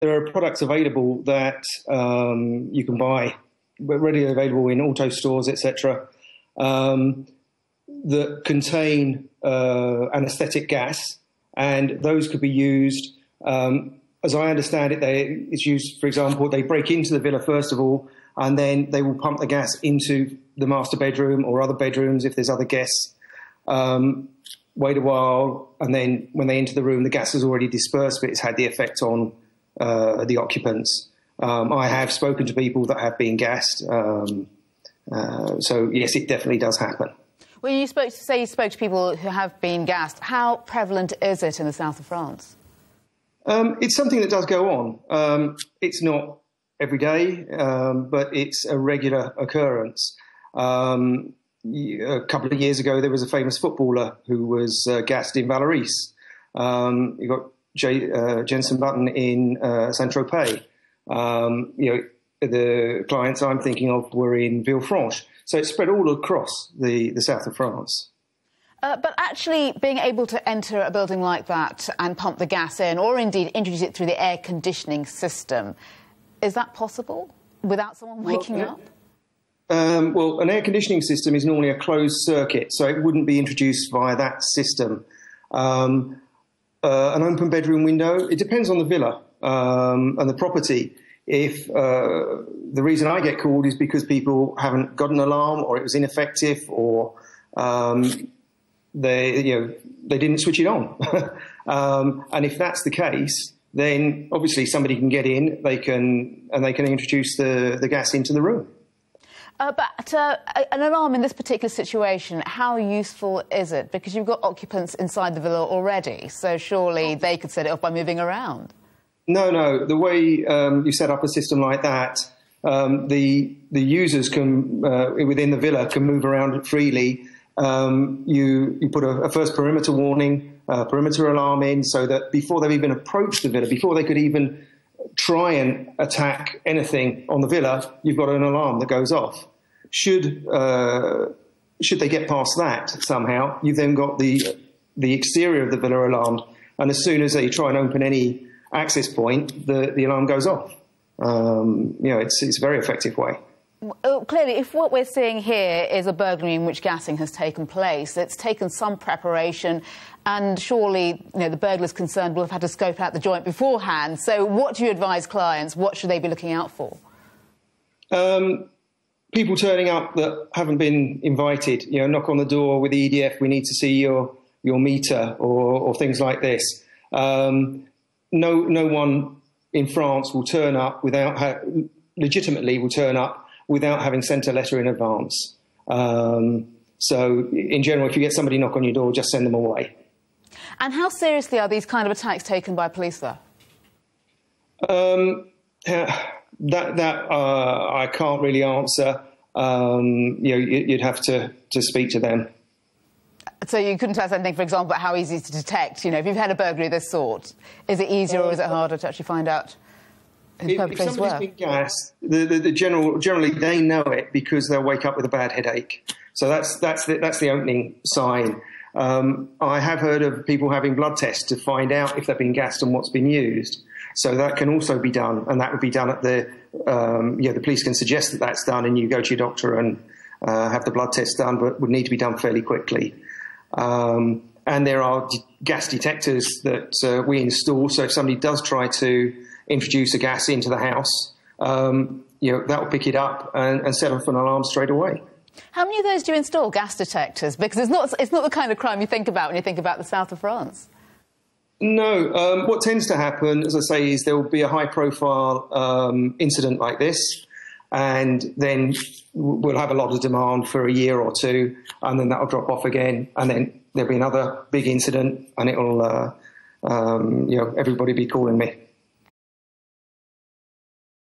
there are products available that um, you can buy, readily available in auto stores, etc., um, that contain uh, anaesthetic gas, and those could be used. Um, as I understand it, they, it's used, for example, they break into the villa first of all, and then they will pump the gas into the master bedroom or other bedrooms if there's other guests. Um, wait a while, and then when they enter the room, the gas has already dispersed, but it's had the effect on uh, the occupants. Um, I have spoken to people that have been gassed, um, uh, so yes, it definitely does happen. Well, you spoke to say you spoke to people who have been gassed. How prevalent is it in the south of France? Um, it's something that does go on. Um, it's not every day, um, but it's a regular occurrence. Um, a couple of years ago, there was a famous footballer who was uh, gassed in Vallauris. Um, you got Jay, uh, Jenson Button in uh, Saint Tropez. Um, you know, the clients I'm thinking of were in Villefranche. So it's spread all across the, the south of France. Uh, but actually being able to enter a building like that and pump the gas in, or indeed introduce it through the air conditioning system, is that possible without someone waking well, up? Um, well, an air conditioning system is normally a closed circuit, so it wouldn't be introduced via that system. Um, uh, an open bedroom window, it depends on the villa um, and the property. If uh, the reason I get called is because people haven't got an alarm or it was ineffective or um, they, you know, they didn't switch it on. Um, and if that's the case, then obviously somebody can get in, they can, and they can introduce the, the gas into the room. Uh, but uh, an alarm in this particular situation, how useful is it? Because you've got occupants inside the villa already, so surely they could set it off by moving around. No, no. The way um, you set up a system like that, um, the the users can uh, within the villa can move around freely. Um, you you put a, a, first perimeter warning, a perimeter alarm in, so that before they've even approached the villa, before they could even try and attack anything on the villa, you've got an alarm that goes off. Should uh, should they get past that somehow, you've then got the the exterior of the villa alarmed, and as soon as they try and open any access point, the, the alarm goes off. Um, you know, it's, it's a very effective way. Well, clearly, if what we're seeing here is a burglary in which gassing has taken place, it's taken some preparation, and surely you know, the burglars concerned will have had to scope out the joint beforehand. So, what do you advise clients? What should they be looking out for? Um, people turning up that haven't been invited. You know, knock on the door with the EDF. We need to see your your meter or, or things like this. Um, no, no one in France will turn up without legitimately will turn up without having sent a letter in advance. Um, so, in general, if you get somebody knock on your door, just send them away. And how seriously are these kind of attacks taken by police, though? Um, that that uh, I can't really answer. Um, you know, you'd have to, to speak to them. So you couldn't tell us anything, for example, about how easy to detect. You know, if you've had a burglary of this sort, is it easier or is it harder to actually find out? If, if somebody's were. been gassed, the, the, the, general generally they know it because they'll wake up with a bad headache. So that's that's the, that's the opening sign. Um, I have heard of people having blood tests to find out if they've been gassed and what's been used. So that can also be done, and that would be done at the um, yeah the police can suggest that that's done, and you go to your doctor and uh, have the blood test done, but would need to be done fairly quickly. Um, and there are gas detectors that uh, we install. So if somebody does try to introduce a gas into the house, um, you know, that will pick it up and, and set off an alarm straight away. How many of those do you install, gas detectors? Because it's not, it's not the kind of crime you think about when you think about the south of France. No. Um, what tends to happen, as I say, is there will be a high profile um, incident like this, and then we'll have a lot of demand for a year or two, and then that'll drop off again, and then there'll be another big incident, and it'll, uh, um, you know, everybody be calling me.